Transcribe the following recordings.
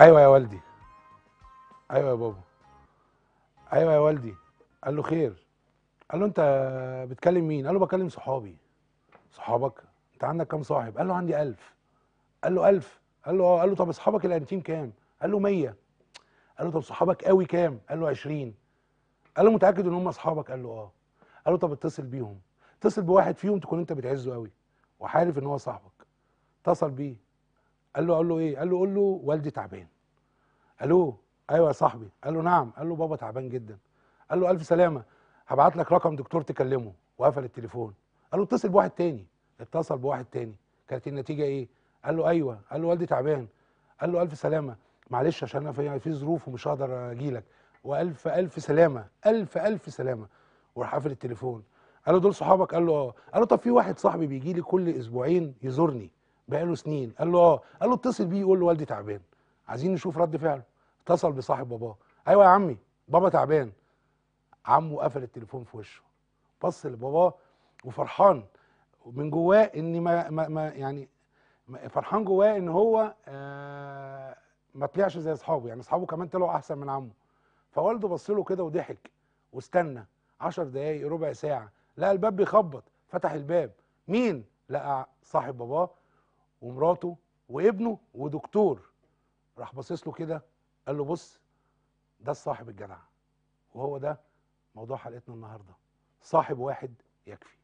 أيوه يا والدي أيوه يا بابا أيوه يا والدي قال له خير قال له انت بتكلم مين قال له بكلم صحابي صحابك انت عندك كام صاحب قال له عندي ألف قال له ألف قال له آه قال له طب اصحابك الانتيم كام قال له 100 قال له طب صحابك قوي كام قال له 20 قال له متاكد ان هم اصحابك قال له آه قال له طب اتصل بيهم اتصل بواحد فيهم تكون انت بتعزه قوي وعارف ان هو صاحبك اتصل بيه قال له قال له إيه قال له قول له والدي تعبان ألو أيوه يا صاحبي قال له نعم قال له بابا تعبان جدا قال له الف سلامه هبعت لك رقم دكتور تكلمه وقفل التليفون قال له اتصل بواحد تاني اتصل بواحد تاني كانت النتيجه إيه قال له أيوه قال له والدي تعبان قال له الف سلامه معلش عشان أنا في ظروف ومش هقدر أجي لك والف الف سلامه الف الف سلامه وراح قافل التليفون قال له دول صحابك قال له آه قال له طب في واحد صاحبي بيجي لي كل أسبوعين يزورني بقاله سنين. قال له آه. قال له اتصل بيه يقول له والدي تعبان. عايزين نشوف رد فعله. اتصل بصاحب باباه. أيوه يا عمي بابا تعبان. عمه قفل التليفون في وشه. بص لباباه وفرحان. من جواه إن ما, ما, ما يعني فرحان جواه إن هو آه ما طلعش زي أصحابه. يعني أصحابه كمان طلعوا أحسن من عمه. فوالده بص له كده وضحك واستنى عشر دقايق ربع ساعة لقى الباب بيخبط فتح الباب. مين؟ لقى صاحب باباه. ومراته وابنه ودكتور. راح باصص له كده قال له بص ده الصاحب الجدع وهو ده موضوع حلقتنا النهارده. صاحب واحد يكفي.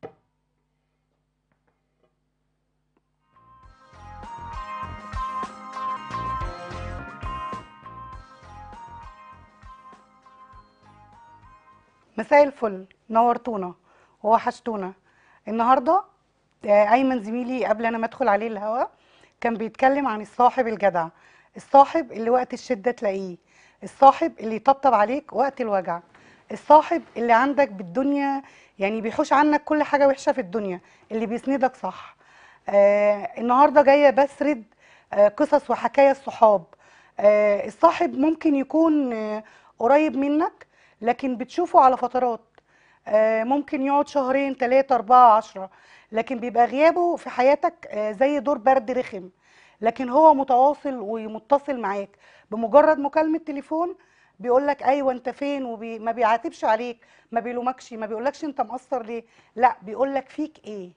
مساء الفل. نورتونا. ووحشتونا النهارده أيمن زميلي قبل أنا ما أدخل عليه الهوا كان بيتكلم عن الصاحب الجدع. الصاحب اللي وقت الشدة تلاقيه. الصاحب اللي يطبطب عليك وقت الوجع. الصاحب اللي عندك بالدنيا يعني بيحوش عنك كل حاجة وحشة في الدنيا. اللي بيسندك صح. آه النهارده جاية بسرد آه قصص وحكايا الصحاب. آه الصاحب ممكن يكون آه قريب منك لكن بتشوفه على فترات. ممكن يقعد شهرين ثلاثة أربعة عشرة. لكن بيبقى غيابه في حياتك آه، زي دور برد رخم. لكن هو متواصل ومتصل معاك. بمجرد مكالمة تليفون بيقول لك أيوه أنت فين؟ وما بيعاتبش عليك. ما بيلومكش ما بيقولكش أنت مقصر ليه. لا بيقول لك فيك إيه؟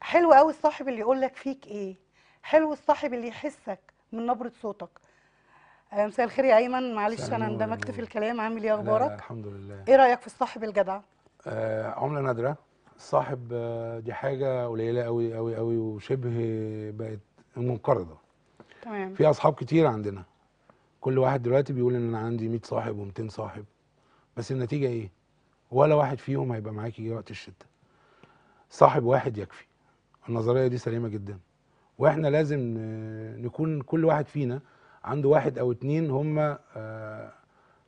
حلو قوي الصاحب اللي يقول لك فيك إيه؟ حلو الصاحب اللي يحسك من نبرة صوتك. آه، مساء الخير يا أيمن. معلش أنا اندمجت في. الكلام. عامل إيه أخبارك؟ الحمد لله. إيه رأيك في الصاحب الجدع؟ آه عملة نادرة. الصاحب آه، دي حاجة قليلة قوي قوي قوي وشبه بقت منقرضة. تمام. في أصحاب كتير عندنا. كل واحد دلوقتي بيقول إن أنا عندي 100 صاحب و200 صاحب. بس النتيجة إيه؟ ولا واحد فيهم هيبقى معاكي وقت الشدة صاحب واحد يكفي. النظرية دي سليمة جدا. وإحنا لازم آه، نكون كل واحد فينا عنده واحد أو اتنين هم آه،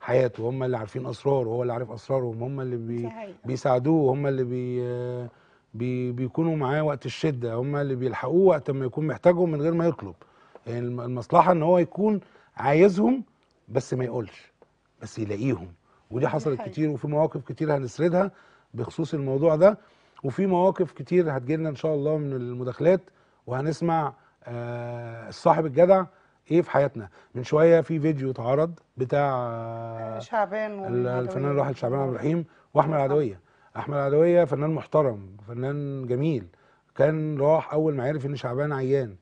حياته هم اللي عارفين أسراره وهو اللي عارف اسرارهم هم اللي بي. بيساعدوه هم اللي بي بي بيكونوا معاه وقت الشدة هم اللي بيلحقوه وقت ما يكون محتاجهم من غير ما يطلب يعني الم- المصلحة إن هو يكون عايزهم بس ما يقولش بس يلاقيهم ودي حصلت. كتير وفي مواقف كتير هنسردها بخصوص الموضوع ده وفي مواقف كتير هتجيلنا إن شاء الله من المداخلات وهنسمع آه الصاحب الجدع إيه في حياتنا؟ من شوية في فيديو اتعرض بتاع آه شعبان الفنان الراحل شعبان عبد. الرحيم وأحمد الله العدوية. أحمد العدوية فنان محترم فنان جميل. كان راح أول ما عرف إن شعبان عيان.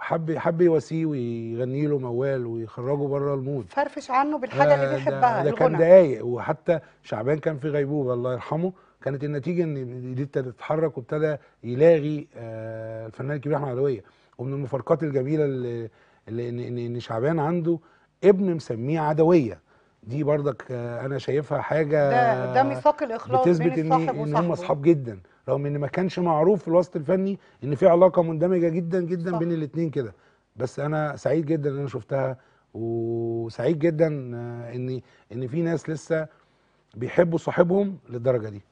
وحب حب يواسيه ويغني له موال ويخرجه بره المود. فرفش عنه بالحاجة اللي ده- بيحبها ده كان دقايق. وحتى شعبان كان في غيبوبة الله يرحمه. كانت النتيجة إن دي ابتدت تتحرك وابتدى يلاغي آه، الفنان الكبير أحمد عدويه ومن المفارقات الجميلة اللي, اللي إن شعبان عنده ابن مسميه عدوية. دي برضك آه، أنا شايفها حاجة ده ده ميثاق الإخلاص بتثبت بين إن الصاحب إن هم وصاحبه أصحاب جدا رغم إن ما كانش معروف في الوسط الفني إن في علاقة مندمجة جدا جدا صح. بين الاثنين كده. بس أنا سعيد جدا إن أنا شفتها وسعيد جدا إن إن في ناس لسه بيحبوا صاحبهم للدرجة دي.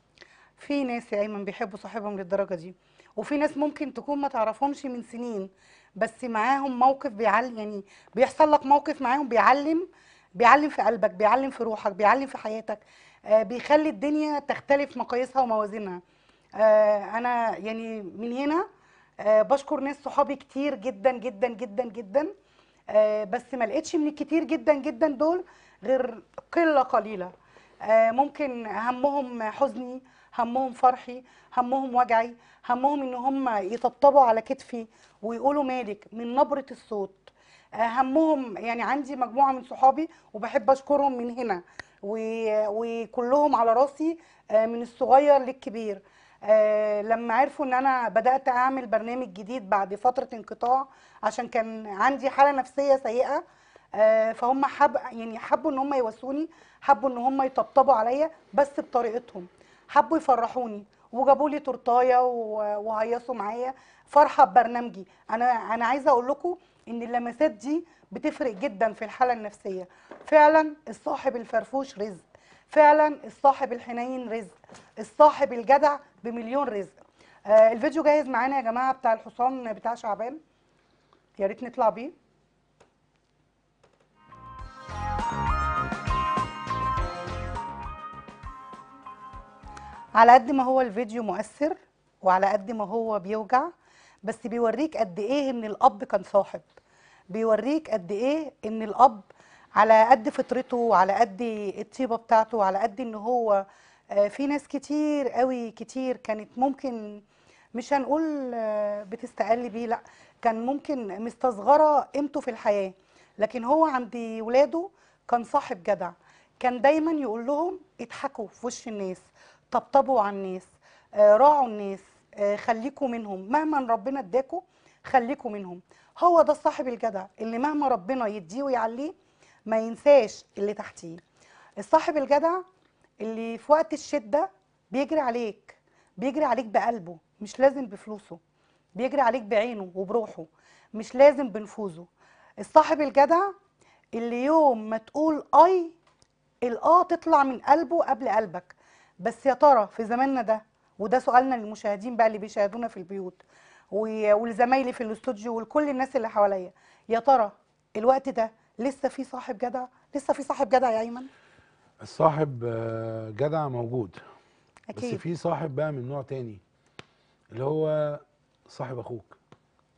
في ناس يا أيمن بيحبوا صاحبهم للدرجة دي. وفي ناس ممكن تكون ما تعرفهمش من سنين. بس معاهم موقف بيعلم يعني بيحصل لك موقف معاهم بيعلم بيعلم في قلبك بيعلم في روحك بيعلم في حياتك آه بيخلي الدنيا تختلف مقاييسها وموازينها. آه أنا يعني من هنا آه بشكر ناس صحابي كتير جدا جدا جدا جدا. بس ما لقيتش من الكتير جدا جدا دول غير قلة قليلة. ممكن همهم حزني همهم فرحي همهم وجعي همهم إن هم يطبطبوا على كتفي ويقولوا مالك من نبرة الصوت. آه، همهم يعني عندي مجموعة من صحابي وبحب أشكرهم من هنا. وكلهم على راسي آه، من الصغير للكبير. آه، لما عرفوا إن أنا بدأت أعمل برنامج جديد بعد فترة انقطاع عشان كان عندي حالة نفسية سيئة فهم حب يعني حبوا إن هم يواسوني حبوا إن هم يطبطبوا عليا بس بطريقتهم. حبوا يفرحوني وجابوا لي تورتاية وهيصوا معايا فرحة ببرنامجي. أنا أنا عايزة أقول لكم إن اللمسات دي بتفرق جدا في الحالة النفسية. فعلا الصاحب الفرفوش رزق. فعلا الصاحب الحنين رزق. الصاحب الجدع بمليون رزق. آه الفيديو جاهز معانا يا جماعة بتاع الحصان بتاع شعبان. يا ريت نطلع بيه. على قد ما هو الفيديو مؤثر وعلى قد ما هو بيوجع بس بيوريك قد إيه إن الأب كان صاحب. بيوريك قد إيه إن الأب على قد فطرته وعلى قد الطيبة بتاعته وعلى قد إن هو آه، في ناس كتير قوي كتير كانت ممكن مش هنقول آه، بتستقل بيه لأ كان ممكن مستصغرة قيمته في الحياة. لكن هو عند ولاده كان صاحب جدع. كان دايما يقول لهم اضحكوا في وش الناس. طبطبوا على الناس آه، راعوا الناس آه، خليكوا منهم. مهما ربنا اداكوا خليكوا منهم. هو ده الصاحب الجدع اللي مهما ربنا يديه ويعليه ما ينساش اللي تحتيه. الصاحب الجدع اللي في وقت الشدة بيجري عليك بيجري عليك بقلبه مش لازم بفلوسه بيجري عليك بعينه وبروحه مش لازم بنفوذه. الصاحب الجدع اللي يوم ما تقول آي الآه تطلع من قلبه قبل قلبك. بس يا ترى في زماننا ده وده سؤالنا للمشاهدين بقى اللي بيشاهدونا في البيوت ولزمايلي في الاستوديو ولكل الناس اللي حواليا يا ترى الوقت ده لسه في صاحب جدع؟ لسه في صاحب جدع يا أيمن؟ الصاحب آه، جدع موجود. بس أكيد. في صاحب بقى من نوع تاني اللي هو صاحب أخوك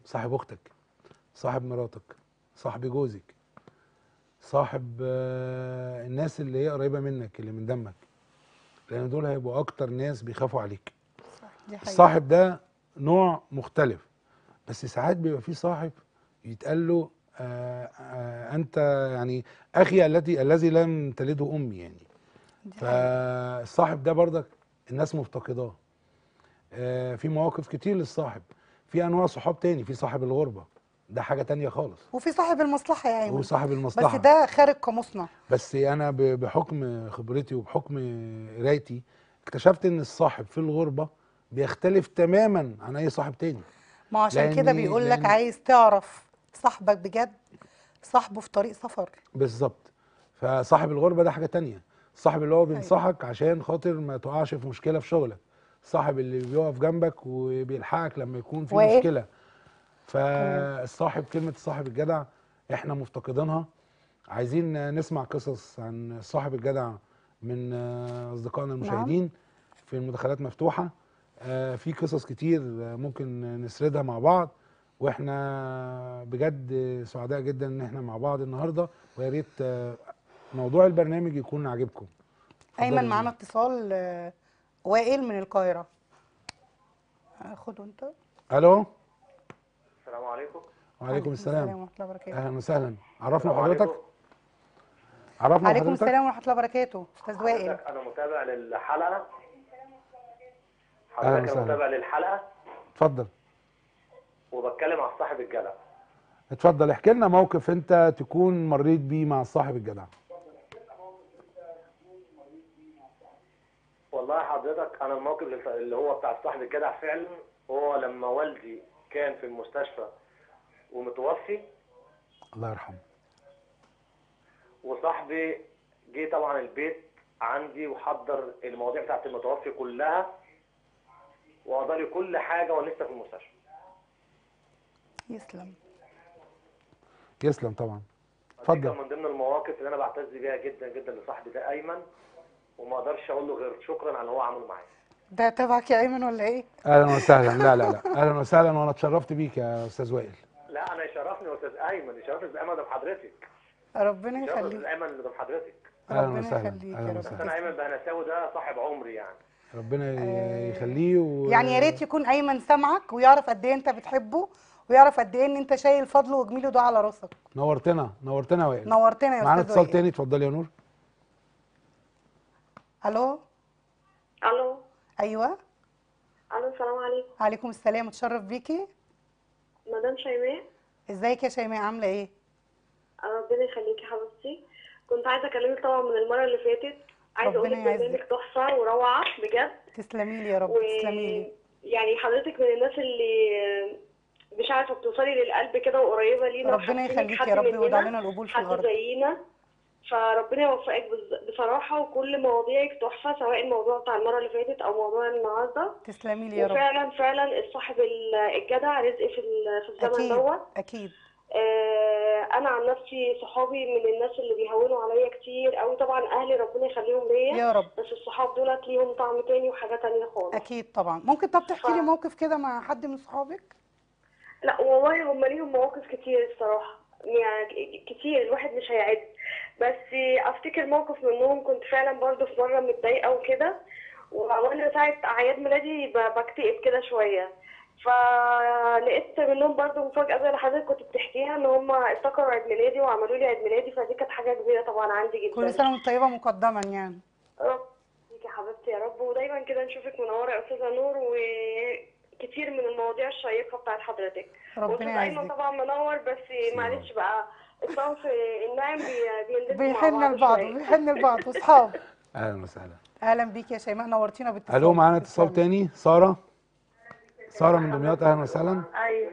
صاحب أختك صاحب مراتك صاحب جوزك صاحب آه، الناس اللي هي قريبة منك اللي من دمك. لأن دول هيبقوا أكتر ناس بيخافوا عليك. صح، دي حقيقة. الصاحب ده نوع مختلف بس ساعات بيبقى في صاحب يتقال له آه آه أنت يعني أخي الذي الذي لم تلده أمي يعني. فالصاحب ده برضك الناس مفتقداه. آه في مواقف كتير للصاحب. في أنواع صحاب تاني في صاحب الغربة. ده حاجة تانية خالص. وفي صاحب المصلحة يا أيمن. هو صاحب بس المصلحه ده خارج قاموسنا. بس أنا بحكم خبرتي وبحكم قرايتي اكتشفت إن الصاحب في الغربة بيختلف تماما عن أي صاحب تاني. ما عشان كده بيقول لك عايز تعرف صاحبك بجد صاحبه في طريق سفر. بالظبط. فصاحب الغربة ده حاجة تانية. صاحب اللي هو بينصحك عشان خاطر ما تقعش في مشكلة في شغلك. صاحب اللي بيقف جنبك وبيلحقك لما يكون في وإيه؟ مشكلة. فالصاحب كلمة الصاحب الجدع إحنا مفتقدينها. عايزين نسمع قصص عن صاحب الجدع من أصدقائنا المشاهدين في المداخلات مفتوحة. آه، في قصص كتير ممكن نسردها مع بعض وإحنا بجد سعداء جدا ان إحنا مع بعض النهارده ويا ريت آه، موضوع البرنامج يكون عاجبكم. أيمن. معانا اتصال آه، وائل من القاهرة. آه، خده انت ألو؟ السلام عليكم. وعليكم السلام. ورحمة الله وبركاته. أهلا وسهلا. عرفنا السلام حضرتك؟ عليكم. عرفنا عليكم حضرتك؟ السلام ورحمة الله وبركاته. أستاذ وائل. أنا متابع للحلقة. حضرتك. أنا متابع للحلقة. اتفضل. وبتكلم عن صاحب الجدع. اتفضل. احكي لنا موقف انت تكون مريت بيه مع صاحب الجدع. والله حضرتك أنا الموقف اللي- اللي هو بتاع صاحب الجدع فعلا هو لما والدي كان في المستشفى ومتوفي. الله يرحمه. وصاحبي جه طبعا البيت عندي وحضر المواضيع بتاعت المتوفي كلها وقضى لي كل حاجة وأنا لسه في المستشفى. يسلم. يسلم طبعا. اتفضل. من ضمن المواقف اللي أنا بعتز بيها جدا جدا لصاحبي ده أيمن وما أقدرش أقول له غير شكرا على اللي هو عمله معايا. ده تبعك يا أيمن ولا إيه؟ أهلا وسهلا. لا لا لا. أهلا وسهلا وأنا اتشرفت بيك يا أستاذ وائل. لا أنا يشرفني يا أستاذ أيمن. يشرفني أستاذ ايمن قدام حضرتك ربنا يشرفني يخليك. ايمن قدام حضرتك أهلا ربنا وسهلا. يخليك يا أهلا وسهلا. أنا أيمن بهنساوي ده صاحب عمري يعني. ربنا ي- يخليه و... يعني يا ريت يكون أيمن سامعك ويعرف قد إيه أنت بتحبه ويعرف قد إيه إن أنت شايل فضله وجميله ده على راسك. نورتنا نورتنا يا وائل. نورتنا يا معانا أستاذ اتصال وائل. تاني؟ اتفضلي يا نور. ألو؟ ألو؟ أيوه. ألو السلام عليكم. عليكم السلام اتشرف بيكي؟ مدام شيماء إزيك يا شيماء عاملة إيه؟ ربنا يخليكي يا حبيبتي. كنت عايزة أكلمك طبعا من المرة اللي فاتت. عايزة أقول لك. برنامج تحفة وروعة بجد. تسلمي لي يا رب و تسلمي لي. يعني حضرتك من الناس اللي مش عارفة بتوصلي للقلب كده وقريبة لينا ربنا يخليكي حد يا رب ويوضع لنا القبول في حد الأرض زينا. فربنا يوفقك بصراحة وكل مواضيعك تحفة سواء الموضوع بتاع المرة اللي فاتت أو موضوع النهارده. تسلمي لي يا رب. وفعلا فعلا الصاحب ال- الجدع رزق في في الزمن أكيد دوت. أكيد. آه، أنا عن نفسي صحابي من الناس اللي بيهونوا عليا كتير قوي طبعا أهلي ربنا يخليهم ليا. يا رب. بس الصحاب دولت ليهم طعم تاني وحاجة تانية خالص. أكيد طبعا. ممكن طب تحكي لي موقف كده مع حد من صحابك؟ لا والله هم ليهم مواقف كتير الصراحة. يعني كتير الواحد مش هيعد. بس أفتكر موقف منهم كنت فعلا برضو في مرة متضايقة وكده وأنا ساعه أعياد ميلادي بكتئب كده شوية. فلقيت منهم برضو مفاجأة زي اللي حضرتك كنت بتحكيها إن هم افتكروا عيد ميلادي وعملوا لي عيد ميلادي فدي كانت حاجة كبيرة طبعا عندي جدا. كل سنة وأنت طيبة مقدما يعني. رب يخليك يا حبيبتي يا رب. ودايما كده نشوفك منوره يا أستاذة نور وكتير من المواضيع الشيقة بتاعت حضرتك. ربنا يعزك. طبعا منور بس معلش بقى الصنف الناعم بيحن بعض لبعض شوية. بيحن لبعض. واصحاب أهلا وسهلا. أهلا بيك يا شيماء نورتينا باتصال. ألو معانا اتصال. تاني؟ سارة؟ سارة من دمياط أهلا وسهلا. أيوه.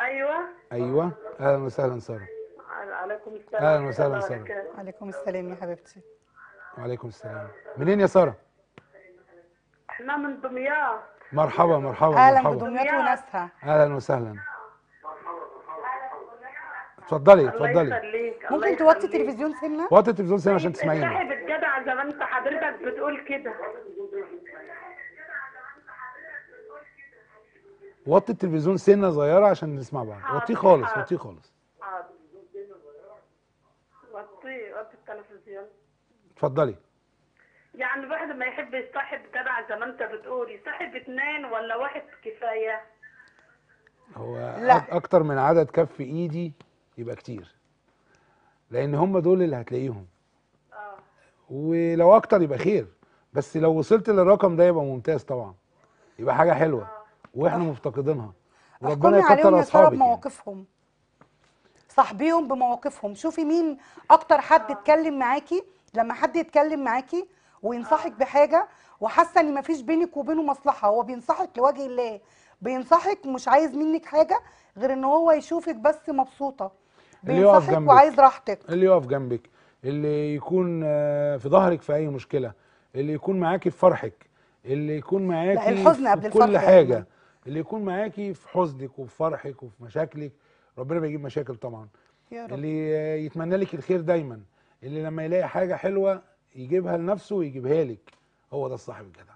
أيوه. أيوه. أهلا وسهلا سارة. عليكم السلام. أهلا وسهلا سارة. عليكم السلام يا حبيبتي. وعليكم السلام. منين يا سارة؟ إحنا من دمياط. مرحبا مرحبا أهلا مرحبا. بدمياط وناسها. أهلا وسهلا. اتفضلي اتفضلي. يخليك ممكن توطي التلفزيون سنة؟ وطي التلفزيون سنة عشان تسمعيني. صاحب الجدع زي ما انت حضرتك بتقول كده. وطي التلفزيون سنة صغيرة عشان نسمع بعض. وطيه خالص وطيه خالص. وطي وطي التلفزيون. اتفضلي. يعني الواحد ما يحب يصاحب جدع زي ما انت بتقول يصاحب اتنين ولا واحد كفاية؟ هو لا. أكتر من عدد كف إيدي يبقى كتير لأن هم دول اللي هتلاقيهم. آه. ولو أكتر يبقى خير بس لو وصلت للرقم ده يبقى ممتاز طبعا يبقى حاجة حلوة وإحنا مفتقدينها. وربنا عليهم يكتر أصحابك يعني. بمواقفهم. صاحبيهم بمواقفهم. شوفي مين أكتر حد اتكلم معاكي لما حد يتكلم معاكي وينصحك بحاجة وحاسة إن مفيش بينك وبينه مصلحة. هو بينصحك لوجه الله بينصحك مش عايز منك حاجة غير إن هو يشوفك بس مبسوطة. بينصحك. وعايز راحتك. اللي يقف جنبك اللي يكون آه، في ظهرك في أي مشكلة اللي يكون معاكي في فرحك اللي يكون معاكي الحزن في قبل كل الفرح حاجة دايماً. اللي يكون معاكي في حزنك وفي فرحك وفي مشاكلك. ربنا بيجيب مشاكل طبعا. يا رب. اللي يتمنى لك الخير دايما. اللي لما يلاقي حاجة حلوة يجيبها لنفسه ويجيبها لك. هو ده الصاحب الجدع.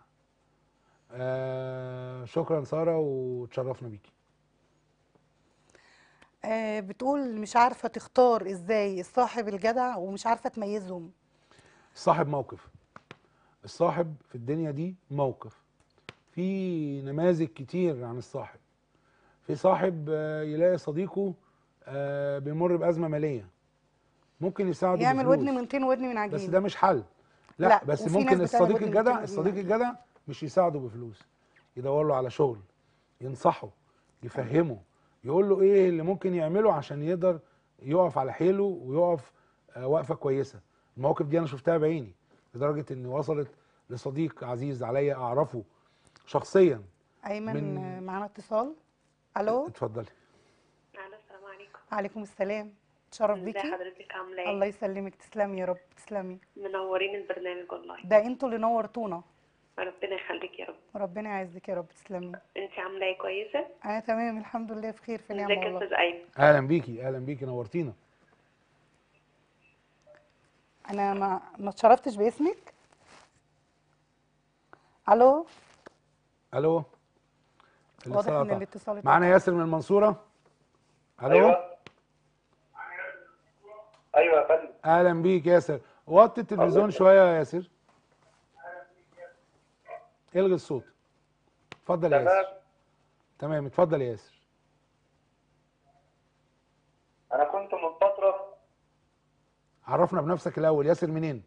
آه شكرا سارة وتشرفنا بيكي آه بتقول مش عارفة تختار إزاي الصاحب الجدع ومش عارفة تميزهم. الصاحب موقف. الصاحب في الدنيا دي موقف. في نماذج كتير عن الصاحب. في صاحب آه، يلاقي صديقه آه، بيمر بأزمة مالية. ممكن يساعده يعمل بفلوس ودن من طين ودن من عجين. بس ده مش حل. لا, لا، بس ممكن الصديق الجدع الصديق. الجدع مش يساعده بفلوس يدور له على شغل ينصحه يفهمه يقول له إيه اللي ممكن يعمله عشان يقدر يقف على حيله ويقف آه، وقفة كويسة. المواقف دي أنا شفتها بعيني لدرجة إن وصلت لصديق عزيز عليا أعرفه شخصيا أيمن من- آه، معانا اتصال. ألو؟ اتفضلي. ألو السلام عليكم. عليكم السلام. تشرف ازي بيكي. حضرتك عاملة الله إيه يسلمك. تسلمي يا رب تسلمي. منورين البرنامج والله. ده أنتوا اللي نورتونا. ربنا يخليك يا رب. ربنا يعزك يا رب تسلمي. انت عاملة إيه؟ كويسة؟ أنا تمام الحمد لله في خير في نعمه ازيك يا والله. أستاذ أيمن. أهلا بيكي أهلا بيكي نورتينا. أنا ما ما اتشرفتش باسمك. ألو؟ ألو؟ واضح إن. الاتصال. معانا ياسر من المنصورة؟ ألو؟ أيوه. أيوه يا فندم. أهلا بيك ياسر وطي التلفزيون شوية يا ياسر إلغي الصوت. اتفضل يا ياسر. تمام اتفضل يا ياسر. أنا كنت من فترة. عرفنا بنفسك الأول. ياسر منين؟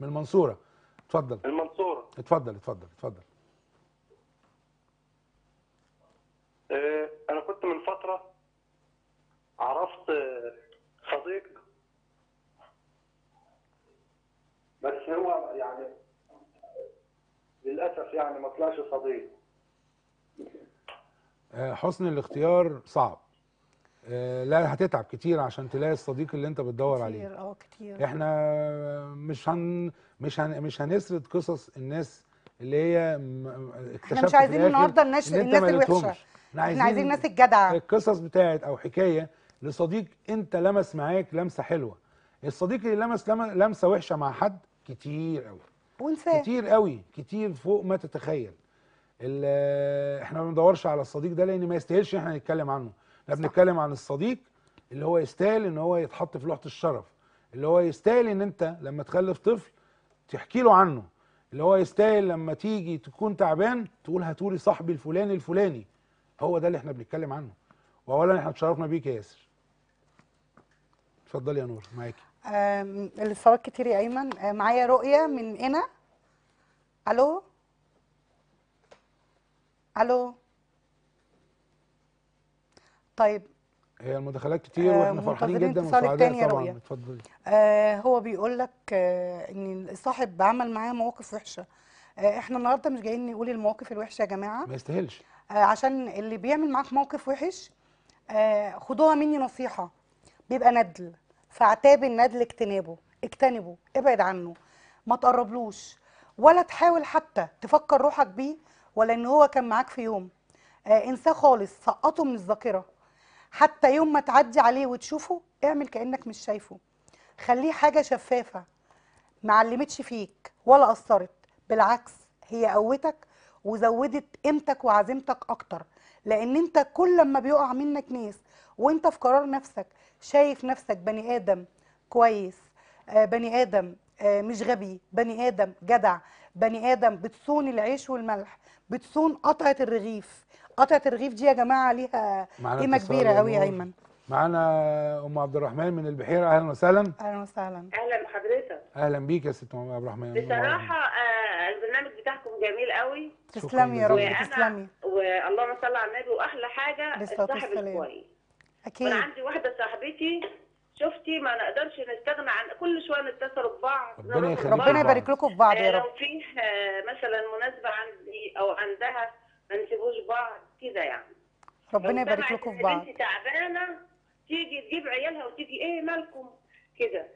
من المنصورة. اتفضل. المنصورة. اتفضل اتفضل اتفضل آه، أنا كنت من فتره عرفت آه، صديق بس هو يعني للأسف يعني ما طلعش صديق. آه، حسن الاختيار صعب. آه، لا هتتعب كتير عشان تلاقي الصديق اللي انت بتدور عليه. كتير آه كتير. إحنا مش هن مش هن مش هنسرد قصص الناس اللي هي اكتشفت مش في عايزين النهارده الناس الناس الوحشة. إحنا إحنا عايزين الناس عايزين الجدعة. القصص بتاعت أو حكاية لصديق أنت لمس معاك لمسة حلوة. الصديق اللي لمس لم- لمسة وحشة مع حد كتير قوي وانساه كتير قوي كتير فوق ما تتخيل. إحنا ما بندورش على الصديق ده لأن ما يستاهلش إحنا نتكلم عنه. إحنا بنتكلم عن الصديق اللي هو يستاهل إن هو يتحط في لوحة الشرف. اللي هو يستاهل إن أنت لما تخلف طفل تحكي له عنه. اللي هو يستاهل لما تيجي تكون تعبان تقول هاتولي صاحبي الفلاني الفلاني. هو ده اللي إحنا بنتكلم عنه. واولا إحنا اتشرفنا بيك يا ياسر. اتفضلي يا نور معاكي الاتصالات كتير يا أيمن. آه، معايا رؤية من هنا ألو؟ ألو؟ طيب. هي المداخلات كتير آه، وإحنا فرحانين جدا وسعداء طبعا. رؤية. اتفضلي. آه هو بيقول لك آه إن الصاحب عمل معاه مواقف وحشة. آه إحنا النهارده مش جايين نقول المواقف الوحشة يا جماعة. ما يستاهلش. آه عشان اللي بيعمل معاك موقف وحش آه خدوها مني نصيحة. بيبقى ندل. فاعتاب الندل اجتنابه اجتنبه. ابعد عنه. ما تقربلوش. ولا تحاول حتى تفكر روحك بيه ولا إن هو كان معاك في يوم. آه انساه خالص. سقطه من الذاكرة. حتى يوم ما تعدي عليه وتشوفه اعمل كأنك مش شايفه. خليه حاجة شفافة. ما علمتش فيك ولا أثرت. بالعكس هي قوتك وزودت قيمتك وعزيمتك أكتر. لأن انت كل لما بيقع منك ناس وانت في قرار نفسك شايف نفسك بني آدم كويس آه، بني آدم آه، مش غبي بني آدم جدع بني آدم بتصون العيش والملح بتصون قطعة الرغيف. قطعة الرغيف دي يا جماعة ليها قيمة كبيرة يا قوي يا. أيمن. معانا أم عبد الرحمن من البحيرة. أهلا وسهلا. أهلا وسهلا. أهلا بحضرتك. أهلا بيك يا ست أم عبد الرحمن. بصراحة آه جميل قوي. تسلمي يا رب. تسلمي. واللهم صل على النبي وأحلى حاجة عليه الصلاة الصاحب والسلام. الكويس أكيد. وأنا عندي واحدة صاحبتي شفتي؟ ما نقدرش نستغنى عن كل شوية نتصل ببعض. ربنا. ربنا يبارك لكم في بعض آه، يا رب. لو فيه آه، مثلا مناسبة عندي أو عندها ما نسيبوش بعض. كده يعني. ربنا يبارك لكم في بعض. بنتي تعبانة تيجي تجيب عيالها وتيجي إيه مالكم؟ كده.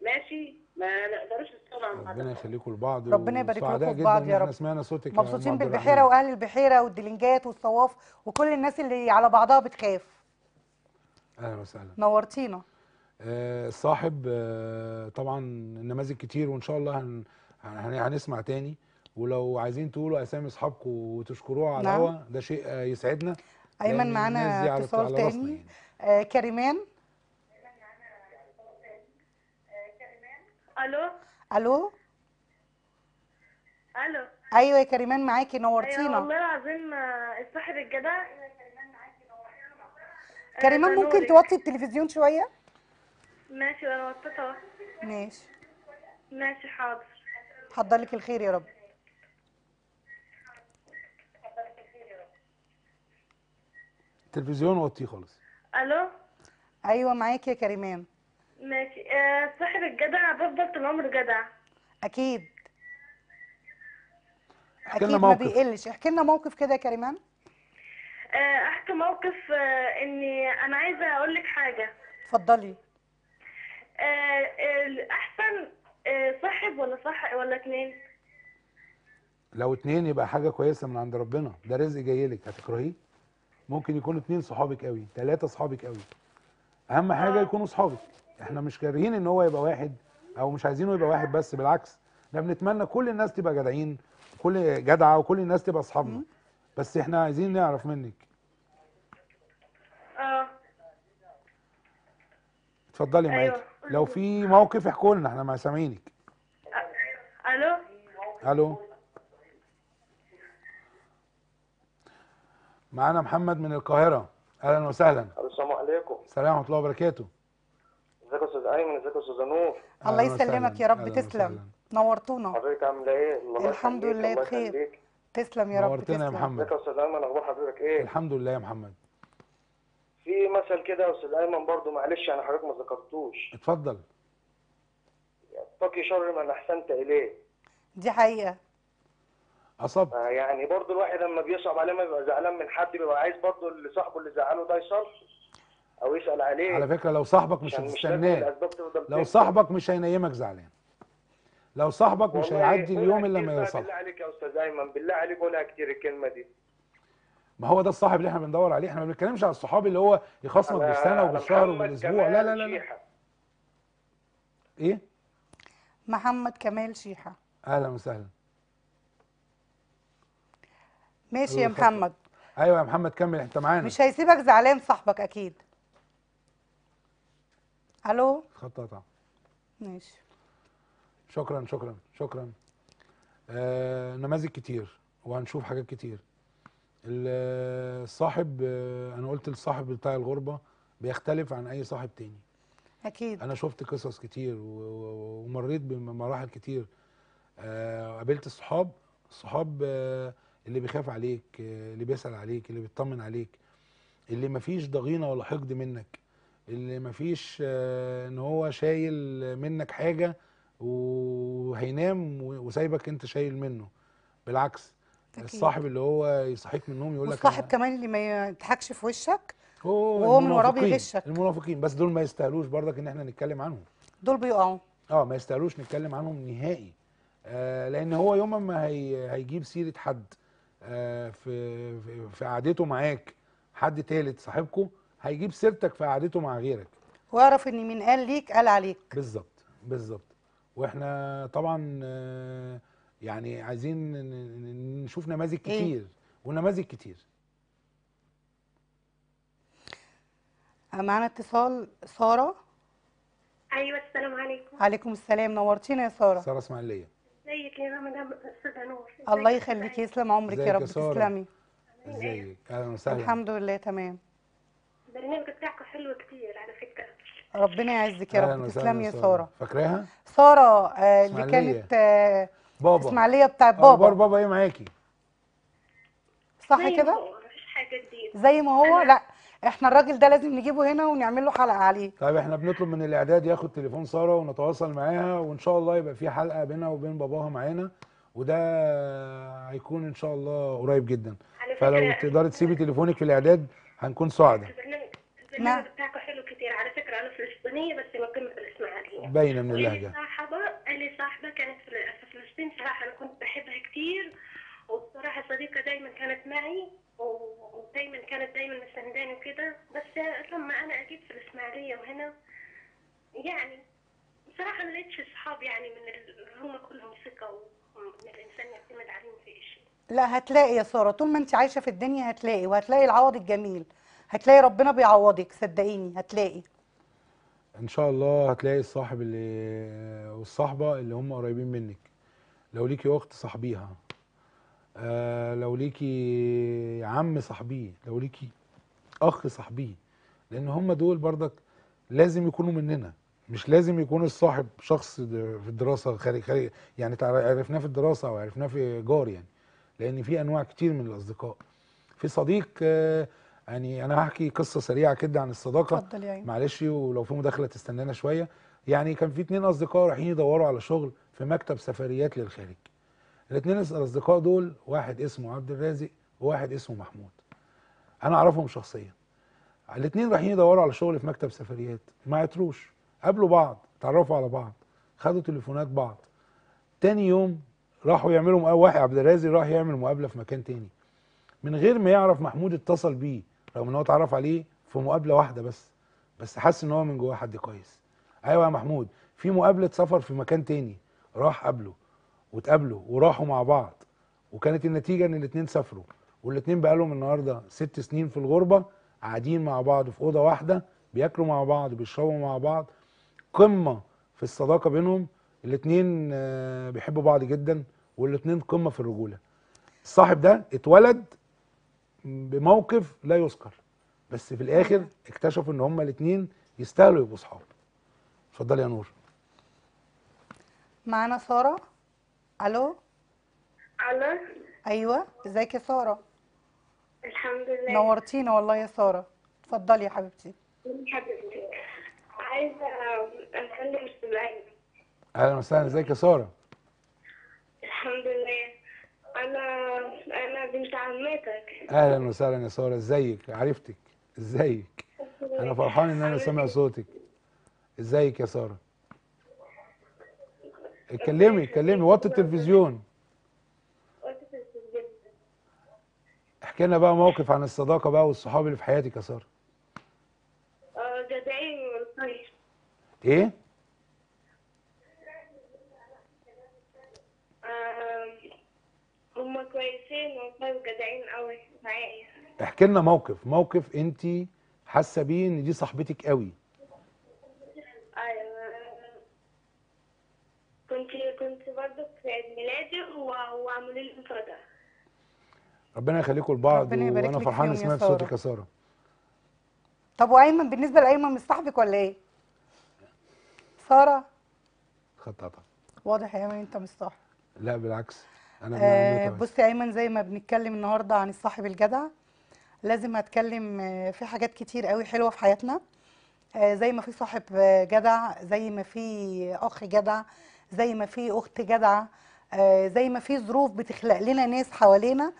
ماشي؟ ما نقدرش بعض ربنا يخليكم لبعض ربنا يبارك لكم في بعض يا رب. سمعنا صوتك مبسوطين بالبحيرة. وأهل البحيرة والدلنجات والصواف وكل الناس اللي على بعضها بتخاف. أهلا وسهلا. نورتينا. آه، الصاحب آه، طبعا النماذج كتير وإن شاء الله هن هن- هنسمع تاني. ولو عايزين تقولوا أسامي أصحابكم وتشكروها على نعم. الهوا ده شيء آه، يسعدنا. أيمن معانا اتصال تاني. يعني. آه كريمان. ألو؟ ألو؟ ألو. أيوه يا كريمان معاكي نورتينا. والله العظيم آه، الصاحب الجدع. كريمان ده ممكن. توطي التلفزيون شوية؟ ماشي أنا وطيتها ماشي. ماشي حاضر. حضر لك الخير يا رب. التلفزيون وطيه خالص. ألو؟ أيوه معاكي يا كريمان. ماشي. آه، صاحب الجدع بفضل طول عمري جدع. أكيد. احكي أكيد ما موقف. بيقلش. احكي لنا موقف كده يا كريمان. آه، أحكي موقف آه، إني أنا عايزة أقول لك حاجة. اتفضلي. آه، الاحسن آه، صاحب ولا صح ولا اتنين؟ لو اتنين يبقى حاجة كويسة من عند ربنا. ده رزق جاي لك هتكرهيه؟ ممكن يكونوا اتنين صحابك قوي تلاتة صحابك قوي. أهم حاجة آه. يكونوا صحابك. إحنا مش كارهين ان هو يبقى واحد أو مش عايزينه يبقى واحد بس بالعكس. إحنا بنتمنى كل الناس تبقى جدعين كل جدعة وكل الناس تبقى اصحابنا. بس إحنا عايزين نعرف منك. آه. اتفضلي أيوة. معاكي لو في موقف احكوا لنا إحنا مع سامعينك. ألو؟ ألو؟ معانا محمد من القاهرة. أهلا وسهلا. السلام عليكم. السلام ورحمة الله وبركاته. ازيك يا أستاذ أيمن؟ ازيك يا أستاذ نور الله. يسلمك يا رب. تسلم. نورتونا. حضرتك عاملة إيه؟ الله الحمد لله بخير. تسلم يا رب نورتنا يا محمد. ازيك يا أستاذ أيمن؟ أخبار حضرتك إيه؟ الحمد لله يا محمد. في مثل كده يا أستاذ أيمن برضو معلش أنا حضرتك ما ذكرتوش. اتفضل. اتقي شر من أحسنت إليه. دي حقيقة. اصب آه، يعني برضو الواحد لما بيصعب عليه ما بيبقى زعلان من حد بيبقى عايز برضو اللي صاحبه اللي زعله ده يصالحه أو يسأل عليه على فكرة لو صاحبك مش هتستناه. لو. صاحبك مش هينيمك زعلان. لو صاحبك مش هيعدي اليوم إلا ما يوصل بالله عليك يا أستاذ أيمن بالله عليك قولها كتير الكلمة دي. ما هو ده الصاحب اللي إحنا بندور عليه. إحنا ما بنتكلمش على الصحاب اللي هو يخصمك بالسنة وبالشهر محمد وبالأسبوع. كمال لا لا لا, لا. شيحة. إيه؟ محمد كمال شيحة. أهلا وسهلا. ماشي أيوة، يا. محمد. أيوه يا محمد كمل أنت معانا. مش هيسيبك زعلان صاحبك أكيد. ألو؟ خط قطع ماشي. شكرا شكرا شكرا. آه نماذج كتير وهنشوف حاجات كتير. ال- الصاحب آه أنا قلت الصاحب بتاع الغربة بيختلف عن أي صاحب تاني. أكيد. أنا شفت قصص كتير ومريت بمراحل كتير. آه، قابلت الصحاب الصحاب آه، اللي بيخاف عليك آه، اللي بيسأل عليك اللي بيطمن عليك اللي مفيش ضغينة ولا حقد منك. اللي مفيش آه، إن هو شايل منك حاجة وهينام وسايبك أنت شايل منه. بالعكس أكيد. الصاحب اللي هو يصحيك من النوم يقول لك والصاحب كمان اللي ما يضحكش في وشك هو وهو من وراه بيغشك. المنافقين. بس دول ما يستاهلوش برضك إن إحنا نتكلم عنهم. دول بيقعوا. آه ما يستاهلوش نتكلم عنهم نهائي. آه لأن هو يوم ما هي هيجيب سيرة حد آه في في- في قعدته معاك حد تالت صاحبكم هيجيب سيرتك في قعدته مع غيرك. واعرف إن مين قال ليك قال عليك. بالظبط بالظبط. وإحنا طبعا آه يعني عايزين ن- ن- نشوف نماذج إيه؟ كتير ونماذج كتير. معانا اتصال سارة؟ أيوه السلام عليكم. عليكم السلام نورتينا يا سارة. سارة إسماعيلية. إزيك يا مدام أستاذة نور. الله يخليك يسلم عمرك يا رب؟ تسلمي. إزيك؟ أهلا وسهلا. الحمد لله تمام. البرنامج بتاعكم حلو كتير على فكرة. ربنا يعزك يا رب. تسلمي يا سارة. فاكراها؟ سارة آه اللي. كانت آه بابا. إسماعيلية بتاعت أخبار بابا. بابا إيه معاكي؟ صح كده؟ مفيش حاجة جديدة. زي ما هو؟ لا إحنا الراجل ده لازم نجيبه هنا ونعمل له حلقة عليه. طيب إحنا بنطلب من الإعداد ياخد تليفون سارة ونتواصل معاها وإن شاء الله يبقى في حلقة بينها وبين باباها معانا وده هيكون إن شاء الله قريب جدا. فلو تقدري تسيبي تليفونك في الإعداد هنكون سعداء. نعم. بتاعكم حلو كتير على فكرة أنا فلسطينيه بس مقيمه الإسماعيلية باينة من اللهجة صاحبة لي صاحبة كانت في فلسطين صراحة أنا كنت بحبها كتير وبصراحة صديقة دايما كانت معي و- ودايما كانت دايما مسانداني وكده بس لما أنا أجيت في الإسماعيلية وهنا يعني بصراحة ما لقيتش أصحاب يعني من. هم كلهم ثقة ومن الإنسان يعتمد عليهم في شيء لا هتلاقي يا سارة طول ما أنت عايشة في الدنيا هتلاقي وهتلاقي العوض الجميل هتلاقي ربنا بيعوضك صدقيني هتلاقي. إن شاء الله هتلاقي الصاحب اللي والصاحبة اللي هم قريبين منك. لو ليكي أخت صاحبيها. آه لو ليكي عم صاحبيه لو ليكي أخ صاحبيه. لأن هم دول برضك لازم يكونوا مننا. مش لازم يكون الصاحب شخص في الدراسة خارج خارج يعني عرفناه في الدراسة أو عرفناه في جار يعني. لأن في أنواع كتير من الأصدقاء. في صديق آه يعني أنا هحكي قصة سريعة كده عن الصداقة. اتفضل يا عيني معلش ولو في مداخلة تستنانا شوية. يعني كان في اتنين أصدقاء رايحين يدوروا على شغل في مكتب سفريات للخارج. الاتنين الأصدقاء دول واحد اسمه عبد الرازق وواحد اسمه محمود. أنا أعرفهم شخصيا. الاتنين رايحين يدوروا على شغل في مكتب سفريات. ما عتروش قابلوا بعض اتعرفوا على بعض خدوا تليفونات بعض. تاني يوم راحوا يعملوا مقابله واحد عبد الرازق راح يعمل مقابلة في مكان تاني. من غير ما يعرف محمود اتصل بيه. رغم إن هو اتعرف عليه في مقابلة واحدة بس بس حس إن هو من جواه حد كويس. أيوه يا محمود في مقابلة سفر في مكان تاني راح قابله واتقابلوا وراحوا مع بعض وكانت النتيجة إن الاتنين سافروا والاتنين بقالهم النهارده ست سنين في الغربة قاعدين مع بعض في أوضة واحدة بياكلوا مع بعض بيشربوا مع بعض. قمة في الصداقة بينهم الاتنين آه، بيحبوا بعض جدا والاتنين قمة في الرجولة. الصاحب ده اتولد بموقف لا يذكر. بس في الآخر اكتشفوا إن هما الاتنين يستاهلوا يبقوا صحاب. اتفضلي يا نور. معانا سارة؟ ألو؟ ألو؟ أيوه إزيك يا سارة؟ الحمد لله. نورتينا والله يا سارة. اتفضلي يا حبيبتي. حبيبتي عايزة اكلم سليمان أهلا وسهلا. إزيك يا سارة؟ الحمد لله. أنا أنا بنت عمتك. أهلا وسهلا يا ساره إزيك؟ عرفتك. إزيك؟ أنا فرحان إن أنا سامع صوتك. إزيك يا ساره اتكلمي اتكلمي. وطي التلفزيون. احكي لنا بقى موقف عن الصداقة بقى والصحاب اللي في حياتك يا ساره آه جدعين والله. إيه؟ والله وجدعين قوي معايا. احكي لنا موقف موقف انت حاسة بيه ان دي صاحبتك قوي. أيوه. كنت كنت برضه في عيد ميلادي و- وعملوا لي ربنا يخليكم لبعض ربنا يبارك وأنا لك فرحان اني فيهم يا سمعت صوتك. يا سارة. طب وأيمن بالنسبة لأيمن مش صاحبك ولا إيه؟ سارة. خط قطع واضح يا أيمن أنت مش صاحب. لا بالعكس. ابن آه. بص يا أيمن زي ما بنتكلم النهارده عن الصاحب الجدع لازم هتكلم آه، في حاجات كتير قوي حلوة في حياتنا. آه زي ما في صاحب جدع زي ما في أخ جدع زي ما في أخت جدعه آه زي ما في ظروف بتخلق لنا ناس حوالينا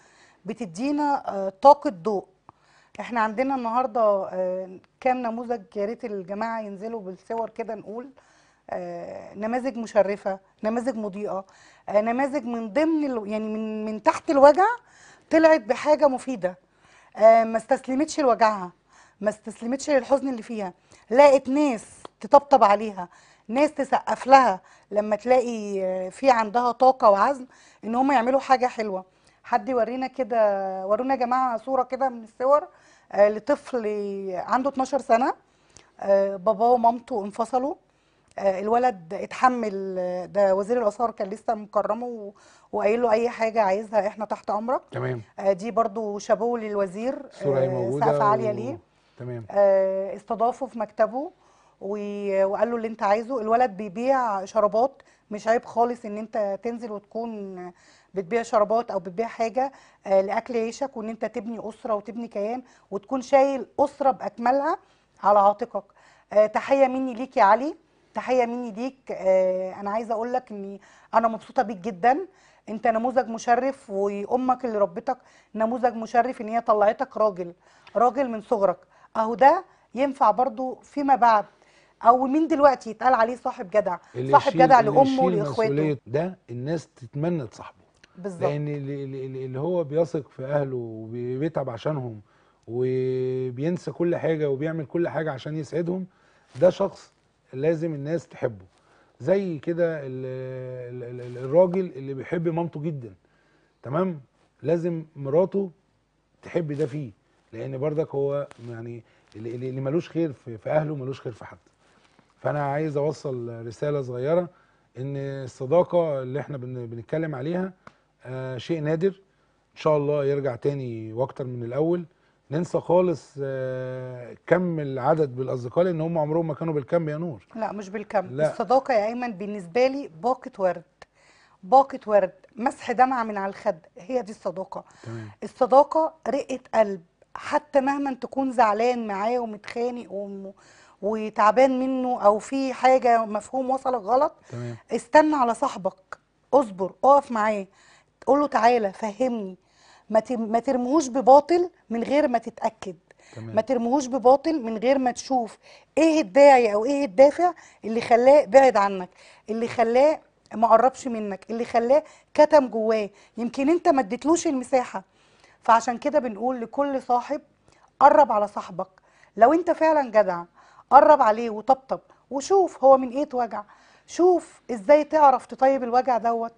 بتدينا آه طاقة ضوء. إحنا عندنا النهارده آه، كام نموذج يا ريت الجماعة ينزلوا بالصور كده نقول. نماذج مشرفة نماذج مضيئة آه، نماذج من ضمن يعني من من تحت الوجع طلعت بحاجة مفيدة. آه، ما استسلمتش لوجعها ما استسلمتش للحزن اللي فيها. لقت ناس تطبطب عليها ناس تسقف لها لما تلاقي آه، في عندها طاقة وعزم إن هم يعملوا حاجة حلوة. حد يورينا كده ورونا يا جماعة صورة كده من الصور آه، لطفل عنده 12 سنة آه، باباه ومامته انفصلوا. آه، الولد اتحمل آه، ده وزير الاثار كان لسه مكرمه وقايل له أي حاجة عايزها إحنا تحت أمرك. تمام. آه، دي برضو شابوه للوزير آه، سقفه عالية و- ليه. تمام. آه، استضافه في مكتبه وقال له اللي أنت عايزه. الولد بيبيع شرابات مش عيب خالص إن أنت تنزل وتكون بتبيع شرابات أو بتبيع حاجة آه، لأكل عيشك وإن أنت تبني أسرة وتبني كيان وتكون شايل أسرة بأكملها على عاتقك. آه، تحية مني ليك يا علي. تحية مني ليك. آه، أنا عايزة أقول لك إني أنا مبسوطة بيك جدا. أنت نموذج مشرف وأمك اللي ربتك نموذج مشرف إن هي طلعتك راجل راجل من صغرك. أهو ده ينفع برضو فيما بعد. أو مين دلوقتي يتقال عليه صاحب جدع صاحب جدع لأمه مسؤولية ده الناس تتمنى تصاحبه. بالظبط. لأن اللي هو بيثق في أهله وبيتعب عشانهم وبينسى كل حاجة وبيعمل كل حاجة عشان يسعدهم ده شخص لازم الناس تحبه. زي كده ال- ال- ال- الراجل اللي بيحب مامته جدا. تمام؟ لازم مراته تحب ده فيه. لأن برضك هو يعني اللي, ملوش خير في, أهله ملوش خير في حد. فأنا عايز أوصل رسالة صغيرة إن الصداقة اللي إحنا بن- بنتكلم عليها آه شيء نادر. إن شاء الله يرجع تاني وأكتر من الأول. ننسى خالص آه كم العدد بالأصدقاء لأن هم عمرهم ما كانوا بالكم يا نور. لا مش بالكم. لا. الصداقة يا أيمن بالنسبة لي باقة ورد. باقة ورد. مسح دمعة من على الخد. هي دي الصداقة. تمام. الصداقة رقه قلب. حتى مهما تكون زعلان معاه ومتخانق وم- وتعبان منه أو في حاجة مفهوم وصلك غلط تمام. استنى على صاحبك. اصبر. اقف معاه. قول له تعالى فهمني. ما ت- ما ترميهوش بباطل من غير ما تتأكد. تمام. ما ترميهوش بباطل من غير ما تشوف إيه الداعي أو إيه الدافع اللي خلاه بعد عنك اللي خلاه ما قربش منك اللي خلاه كتم جواه. يمكن انت ما اديتلوش المساحة. فعشان كده بنقول لكل صاحب قرب على صاحبك. لو انت فعلا جدع قرب عليه وطبطب وشوف هو من إيه اتوجع شوف إزاي تعرف تطيب الوجع دوت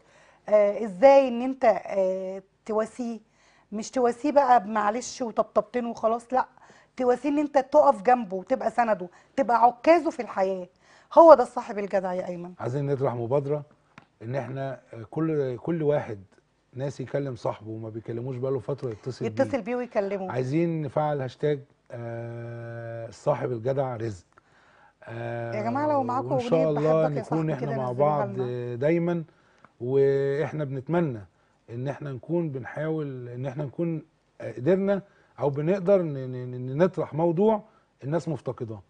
آه إزاي ان انت آه تواسيه. مش تواسيه بقى بمعلش وطبطبتين وخلاص لا تواسيه إن أنت تقف جنبه وتبقى سنده تبقى عكازه في الحياة. هو ده الصاحب الجدع يا أيمن. عايزين نطرح مبادرة إن إحنا كل كل واحد ناس يكلم صاحبه وما بيكلموش بقاله فترة يتصل بيه يتصل بيه. ويكلمه. عايزين نفعل هاشتاج آه الصاحب الجدع رزق. آه يا جماعة لو معاكم وإن شاء أغنية الله نكون إحنا مع بعض. آه، دايما وإحنا بنتمنى إن إحنا نكون بنحاول إن إحنا نكون قدرنا أو بنقدر نطرح موضوع الناس مفتقداه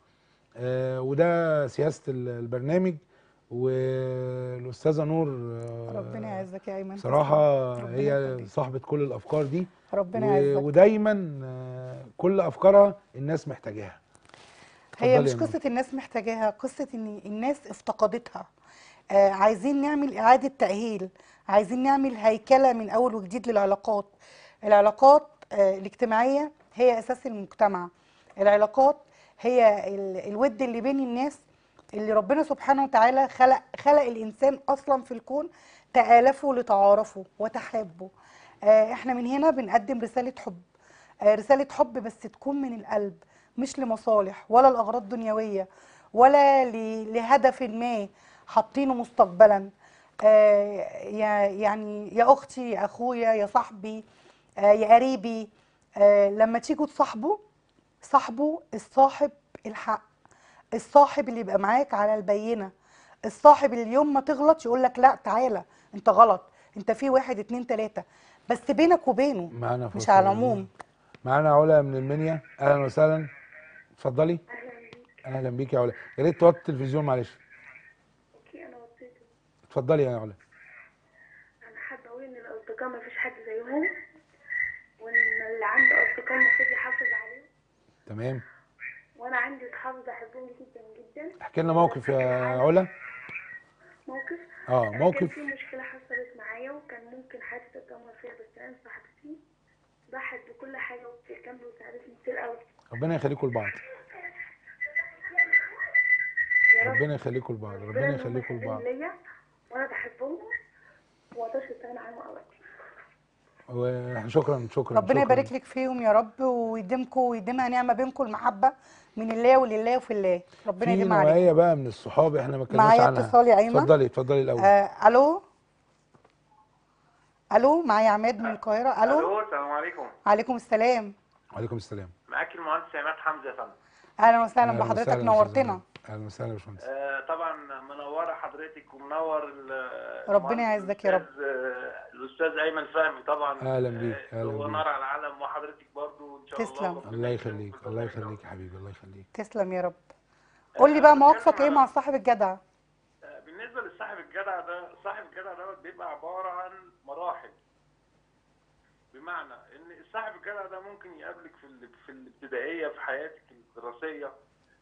آه، وده سياسة ال- البرنامج والأستاذة نور آه، ربنا يعزك يا أيمن. ربنا هي. صاحبة كل الأفكار دي ربنا يعزك ودايما آه، كل أفكارها الناس محتاجاها هي مش. قصة الناس محتاجاها قصة إن الناس افتقدتها آه عايزين نعمل إعادة تأهيل عايزين نعمل هيكلة من أول وجديد للعلاقات. العلاقات آه الاجتماعية هي أساس المجتمع. العلاقات هي ال- الود اللي بين الناس اللي ربنا سبحانه وتعالى خلق خلق الإنسان أصلا في الكون تآلفوا لتعارفوا وتحابوا آه إحنا من هنا بنقدم رسالة حب. آه، رسالة حب بس تكون من القلب مش لمصالح ولا لأغراض دنيوية ولا لهدف ما حاطينه مستقبلا. يعني يا أختي يا أخويا يا صاحبي آه، يا قريبي آه، لما تيجوا تصاحبوا صاحبوا الصاحب الحق الصاحب اللي يبقى معاك على البينة الصاحب اللي اليوم ما تغلط يقول لك لا تعالى أنت غلط أنت في واحد اتنين تلاتة. بس بينك وبينه معانا مش على العموم. معانا علا من المنيا. أهلا وسهلا. اتفضلي. أهلا بيك يا علا. يا ريت توطي التلفزيون معلش. اتفضلي يا علا أنا حابة أقول إن الأصدقاء ما فيش حد زيهم وإن اللي عنده أصدقاء المفروض يحافظ عليهم. تمام. وأنا عندي أصحاب بحبهم جدا جدا. احكي لنا موقف يا علا. موقف؟ آه كان موقف. في مشكلة حصلت معايا وكان ممكن حياتي تتدمر فيها بس أنا صاحبتي ضحت بكل حاجة جنبي وساعدتني كتير قوي ربنا يخليكم لبعض. ربنا يخليكم لبعض ربنا يخليكم لبعض. وأنا بحبهم وما أقدرش استغنى عنهم ابدا وإحنا شكرا شكرا ربنا شكراً. يبارك لك فيهم يا رب ويديمكم ويديمها نعمة بينكم المحبة من الله ولله وفي الله. ربنا في يديمها عليكم نوعيه بقى من الصحاب إحنا ما اتكلمناش معايا؟ عنها. اتصال يا أيمن؟ اتفضلي اتفضلي الأول. آه ألو؟ ألو معايا عماد من القاهرة؟ ألو؟ ألو السلام عليكم. عليكم السلام. وعليكم السلام. معاك المهندس عماد حمزة يا فندم. أهلا وسهلا بحضرتك نورتنا. أهلا وسهلا يا باشمهندس آه طبعا منورة حضرتك ومنور ال- ربنا يعزك يا رب. الأستاذ- آه، الأستاذ أيمن فهمي طبعا أهلاً بيك، آه، أهلاً هو بيك. نار على العالم وحضرتك برضو إن شاء الله تسلم. الله يخليك الله. يخليك يا حبيبي الله يخليك تسلم يا رب قول لي بقى مواقفك إيه مع صاحب الجدع بالنسبة للصاحب الجدع ده صاحب الجدع دوت بيبقى عبارة عن مراحل بمعنى إن الصاحب الجدع ده ممكن يقابلك في ال- في الابتدائية في حياتك الدراسية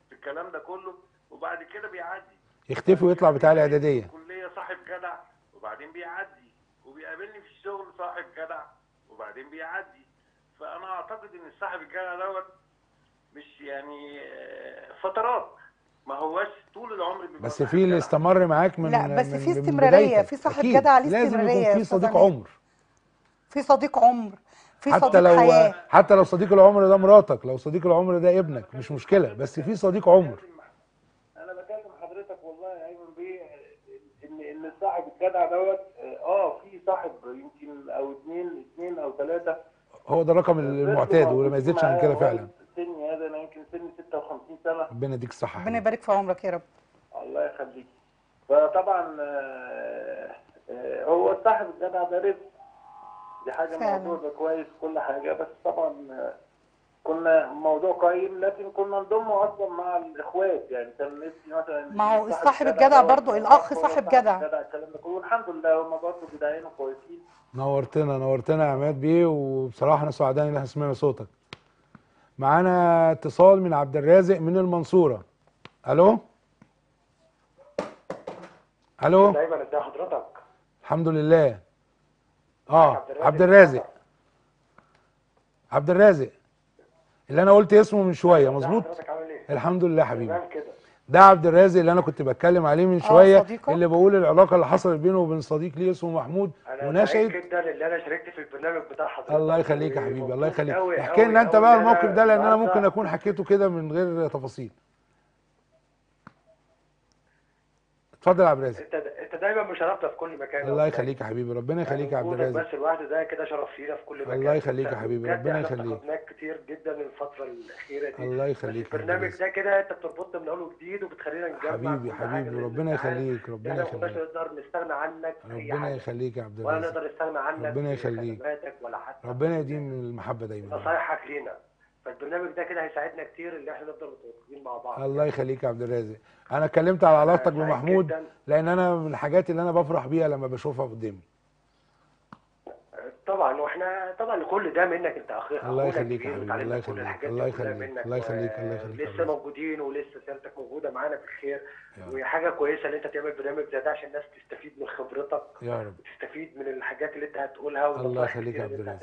في الكلام ده كله وبعد كده بيعدي. يختفي ويطلع بتاع الإعدادية. الكليه صاحب جدع وبعدين بيعدي. وبيقابلني في الشغل صاحب جدع وبعدين بيعدي. فأنا أعتقد إن الصاحب الجدع دوت مش يعني آه، فترات. ما هوش طول العمر بس في اللي. استمر معاك من لا، بس في بدايتك. في صاحب. جدع ليه لازم استمرارية يكون في صديق. عمر. في صديق عمر في حتى صديق لو حياة. حتى لو صديق العمر ده مراتك لو صديق العمر ده ابنك مش مشكلة. بس في صديق عمر أنا بكلم حضرتك والله يا ايمن بيه الصاحب الجدع دوت آه في صاحب يمكن أو اثنين اثنين أو ثلاثة هو ده الرقم المعتاد وما يزيدش عن كده فعلا. سني هذا أنا يمكن سني 56 سنة. ربنا يديك الصحة ربنا. يبارك في عمرك يا رب. الله يخليك. فطبعا آه، آه، هو صاحب الجدع ده رزق. دي حاجة فعلا. موضوع ده كويس كل حاجة. بس طبعا آه، كنا موضوع قيم لكن كنا نضمه أصلا مع الإخوات. يعني كان نفسي مثلا ما هو صاحب الصاحب الجدع هو الأخ هو صاحب جدع. الكلام ده كله. والحمد لله هم برضه جدعين وكويسين. نورتنا نورتنا يا عماد بيه وبصراحة أنا سعدان إن إحنا سمعنا صوتك. معانا اتصال من عبد الرازق من المنصورة. ألو؟ ألو؟ دايما ازي حضرتك. الحمد لله. آه عبد الرازق. عبد الرازق. عبد الرازق. اللي أنا قلت اسمه من شوية مظبوط؟ إيه؟ الحمد لله حبيبي. تمام كده. ده عبد الرازق اللي أنا كنت بتكلم عليه من آه، شوية. اللي بقول العلاقة اللي حصلت بينه وبين صديق ليه اسمه محمود ونشأت جدا ان أنا شاركت في البرنامج بتاع حضرتك. الله يخليك يا حبيبي الله يخليك. احكي لنا أنت بقى الموقف ده لأن أنا ممكن أكون حكيته كده من غير تفاصيل. اتفضل يا عبد الرازق. دايما مشرفنا في كل مكان. الله يخليك يا حبيبي ربنا يخليك يا عبد الرازق. بس لوحده ده كده شرف لينا في كل مكان. الله يخليك يا حبيبي، ربنا إحنا يخليك. كتير جدا الفترة الأخيرة دي. الله يخليك البرنامج ده كده انت بتربطنا من اول وجديد وبتخلينا نجمع حبيبي حبيبي ربنا يخليك ربنا إحنا كناش يخليك. نقدر نستغنى عنك ربنا يخليك يا عبد ولا الرازق. نقدر نستغنى عنك ربنا يخليك. ولا حتى ربنا يديم المحبة دايما نصايحك لينا. فالبرنامج ده كده هيساعدنا كتير إن إحنا نفضل متواصلين مع بعض. الله يخليك يا عبد الرازق. أنا اتكلمت على علاقتك بمحمود. لأن أنا من الحاجات اللي أنا بفرح بيها لما بشوفها قدامي. طبعا وإحنا طبعا كل ده منك أنت اخ الله يخليك يا حبيبي، الله يخليك، الحاجات الله يخليك، منك. الله يخليك، الله يخليك لسه. موجودين ولسه سيرتك موجودة معانا بالخير رب. وحاجة كويسة إن أنت تعمل برنامج زي ده عشان الناس تستفيد من خبرتك يا رب. وتستفيد من الحاجات اللي أنت هتقولها الله يخليك يا عبد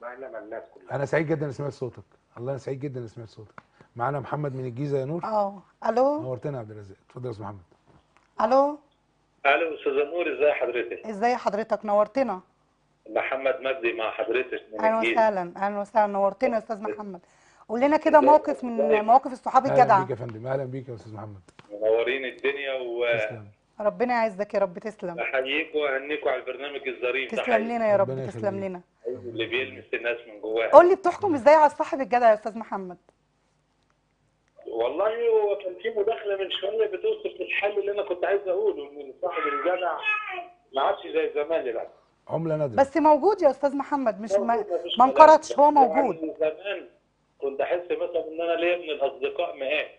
معانا مع الناس كلها. أنا سعيد جدا إني سمعت صوتك. الله أنا سعيد جدا إني سمعت صوتك. معانا محمد من الجيزة يا نور. آه ألو؟ نورتنا يا عبد الرازق. اتفضل يا أستاذ محمد. ألو؟ ألو أستاذ نور ازي حضرتك؟ إزاي حضرتك؟ نورتنا. محمد مجدي مع حضرتك من أهلا وسهلا أهلا وسهلا نورتنا يا أستاذ محمد. قول لنا كده موقف من مواقف الصحاب أهلا الجدعه بيك يا فندم أهلا بيك يا أستاذ محمد. منورين الدنيا تسلم. ربنا يعزك يا رب تسلم. واحييكم واهنيكم على البرنامج الظريف ده. تسلم. لنا يا رب تسلم. لنا. اللي بيلمس الناس من جواها قول لي بتحكم إزاي على الصاحب الجدع يا أستاذ محمد؟ والله هو كان في مداخلة من شوية بتوصف الحل اللي أنا كنت عايز أقوله إن صاحب الجدع ما عادش زي زمان دلوقتي عملة نادرة. بس موجود يا أستاذ محمد مش ما, ما. انقرضش هو يعني موجود. زمان كنت أحس مثلا إن أنا ليا من الأصدقاء مئات.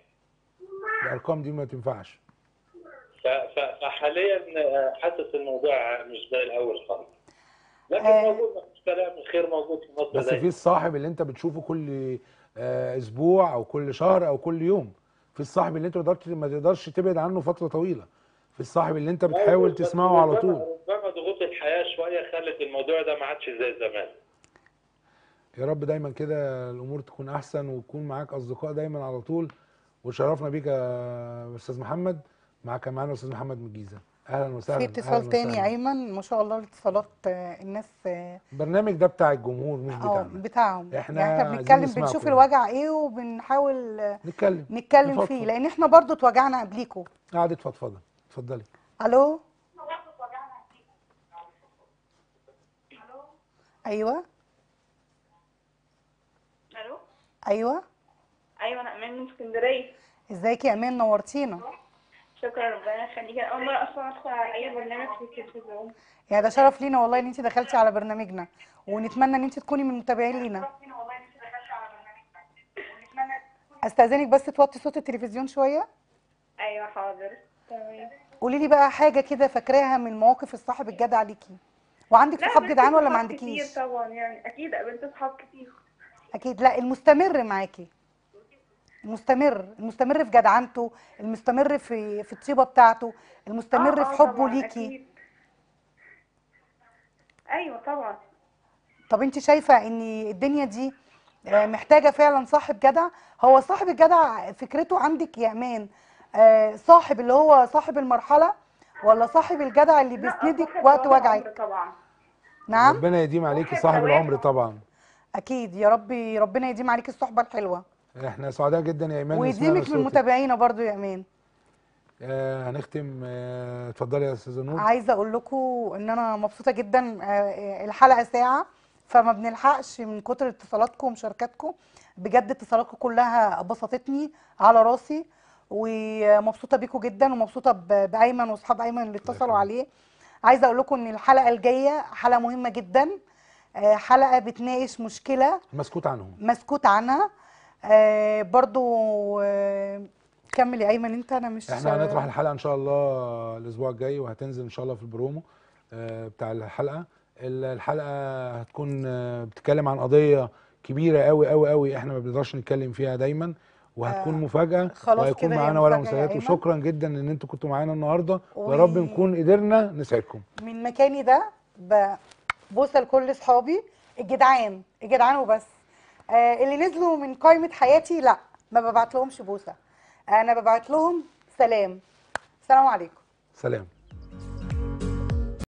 الأرقام دي ما تنفعش. فحاليا حاسس الموضوع مش زي الأول خالص. لكن آه. موجود مفيش كلام الخير موجود في مصر بس في الصاحب اللي أنت بتشوفه كل آه، أسبوع أو كل شهر أو كل يوم في الصاحب اللي أنت ما تقدرش تبعد عنه فترة طويلة. الصاحب اللي انت بتحاول تسمعه على طول. ربما ضغوط الحياة شوية خلت الموضوع ده ما عادش زي زمان. يا رب دايما كده الأمور تكون أحسن ويكون معاك أصدقاء دايما على طول. وشرفنا بيك يا أستاذ محمد. معاك معانا أستاذ محمد من الجيزه أهلا وسهلا في اتصال تاني وسهلاً. أيمن. ما شاء الله الاتصالات آه، الناس آه البرنامج ده بتاع الجمهور مش آه، بتاعنا. بتاعهم. إحنا يعني إحنا بنتكلم. بنشوف الوجع إيه وبنحاول آه، نتكلم. نتكلم. فيه لأن إحنا برضو اتوجعنا قبليكوا قعدة فضفضه اتفضلي. ألو؟ أيوه. ألو؟ أيوه. أيوه أنا أمان من اسكندرية. ازيك يا أمان؟ نورتينا. شكرا ربنا يخليك. أول مرة أصلا أدخل على أي برنامج في التلفزيون. يعني ده شرف لينا والله إن انت دخلتي على برنامجنا. ونتمنى إن انت تكوني من المتابعين لينا. أستأذنك بس توطي صوت التلفزيون شوية. أيوه حاضر. تمام قولي لي بقى حاجة كده فاكراها من مواقف الصاحب الجدع ليكي. وعندك صحاب جدعان ولا ما عندكيش كتير طبعا يعني أكيد قابلت صحاب كتير. أكيد. لا المستمر معاكي. المستمر. المستمر في جدعنته المستمر في في الطيبة بتاعته المستمر آه، في آه، حبه طبعاً، ليكي. أكيد. أيوه طبعا. طب أنت شايفة إن الدنيا دي آه، محتاجة فعلا صاحب جدع؟ هو صاحب الجدع فكرته عندك يا أمان صاحب اللي هو صاحب المرحلة ولا صاحب الجدع اللي بيسندك وقت وجعك؟ العمر طبعا. نعم؟ ربنا يديم عليكي صاحب. العمر. طبعا. أكيد يا ربي ربنا يديم عليك الصحبة الحلوة. إحنا سعداء جدا يا إيمان ويديمك. متابعينا برضو يا أمان آه هنختم آه اتفضلي يا أستاذة نور. عايزة أقول لكم إن أنا مبسوطة جدا آه، آه، الحلقة ساعة فما بنلحقش من كتر اتصالاتكم ومشاركاتكم. بجد اتصالاتكم كلها بسطتني على راسي. ومبسوطة بيكم جدا ومبسوطة بأيمن واصحاب أيمن اللي اتصلوا. عليه. عايزة أقول لكم إن الحلقة الجاية حلقة مهمة جدا. آه، حلقة بتناقش مشكلة مسكوت عنهم. مسكوت عنها. آه، برضو آه، كمل يا أيمن أنت أنا مش إحنا هنطرح الحلقة إن شاء الله الأسبوع الجاي وهتنزل إن شاء الله في البرومو آه، بتاع الحلقة. ال- الحلقة هتكون بتتكلم عن قضية كبيرة قوي قوي قوي إحنا ما بنقدرش نتكلم فيها دايما. وهتكون آه، مفاجأة خلاص وهيكون معانا مساعدات أيمن. وشكرا جدا إن أنتوا كنتوا معانا النهارده. ويا رب نكون قدرنا نسعدكم من مكاني ده ببوسه لكل أصحابي الجدعان الجدعان وبس. آه اللي نزلوا من قائمة حياتي لا ما ببعت لهمش بوسه أنا ببعت لهم السلام السلام عليكم. سلام.